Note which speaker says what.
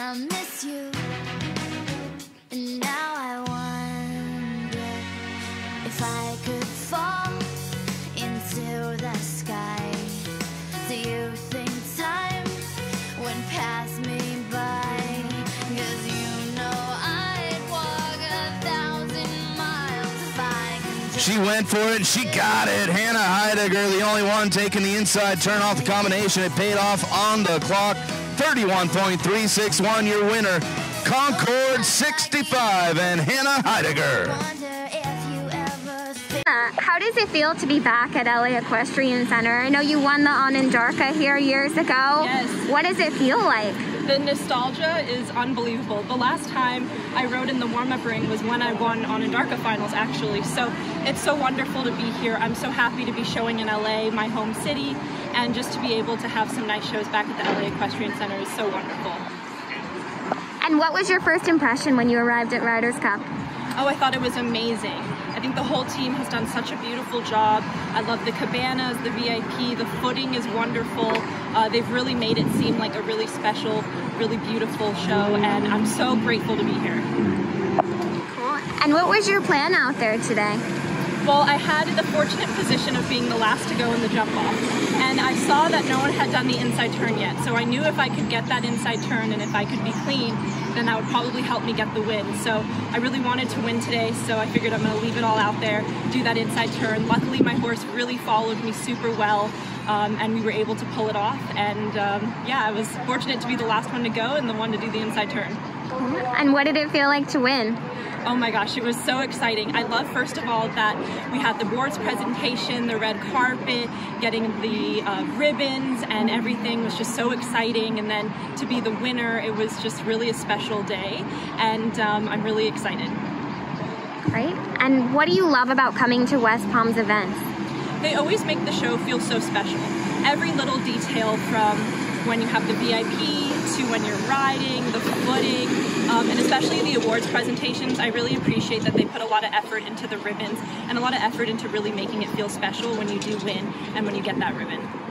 Speaker 1: and I miss you. And now I wonder if I could fall into the sky. Do you think time would pass me by? Cause you know I'd walk a thousand miles if I could
Speaker 2: She went for it. She got it. Hannah Heidegger, the only one taking the inside turn off the combination. It paid off on the clock. 31.361, your winner. Concord 65 and Hannah Heidegger.
Speaker 1: wonder if you ever think.
Speaker 3: Uh, how does it feel to be back at LA Equestrian Center? I know you won the Onondarka here years ago.
Speaker 4: Yes.
Speaker 3: What does it feel like?
Speaker 4: The nostalgia is unbelievable. The last time I rode in the warm-up ring was when I won Onondarka finals, actually. So it's so wonderful to be here. I'm so happy to be showing in LA, my home city, and just to be able to have some nice shows back at the LA Equestrian Center is so wonderful.
Speaker 3: And what was your first impression when you arrived at Riders Cup?
Speaker 4: Oh, I thought it was amazing. I think the whole team has done such a beautiful job. I love the cabanas, the VIP, the footing is wonderful. Uh, they've really made it seem like a really special, really beautiful show, and I'm so grateful to be here.
Speaker 3: Cool. And what was your plan out there today?
Speaker 4: Well, I had the fortunate position of being the last to go in the jump off, and I saw that no one had done the inside turn yet. So I knew if I could get that inside turn and if I could be clean, then that would probably help me get the win. So I really wanted to win today, so I figured I'm going to leave it all out there, do that inside turn. Luckily, my horse really followed me super well, um, and we were able to pull it off. And um, yeah, I was fortunate to be the last one to go and the one to do the inside turn.
Speaker 3: And what did it feel like to win?
Speaker 4: Oh my gosh, it was so exciting. I love, first of all, that we had the board's presentation, the red carpet, getting the uh, ribbons, and everything was just so exciting. And then to be the winner, it was just really a special day. And um, I'm really excited.
Speaker 3: Right? And what do you love about coming to West Palms events?
Speaker 4: They always make the show feel so special. Every little detail from when you have the VIP to when you're riding, the footing, um, and especially the awards presentations. I really appreciate that they put a lot of effort into the ribbons and a lot of effort into really making it feel special when you do win and when you get that ribbon.